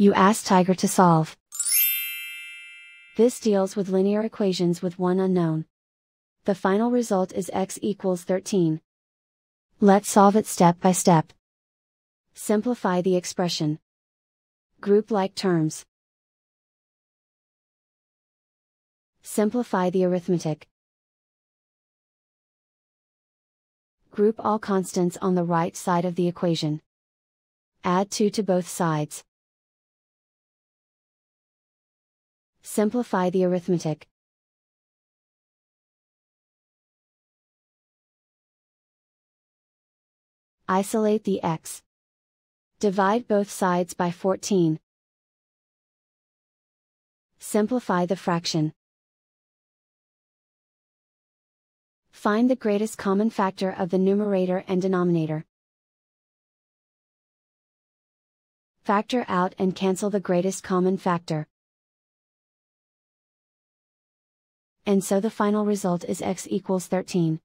You ask Tiger to solve. This deals with linear equations with one unknown. The final result is x equals 13. Let's solve it step by step. Simplify the expression. Group like terms. Simplify the arithmetic. Group all constants on the right side of the equation. Add 2 to both sides. Simplify the arithmetic. Isolate the x. Divide both sides by 14. Simplify the fraction. Find the greatest common factor of the numerator and denominator. Factor out and cancel the greatest common factor. And so the final result is x equals 13.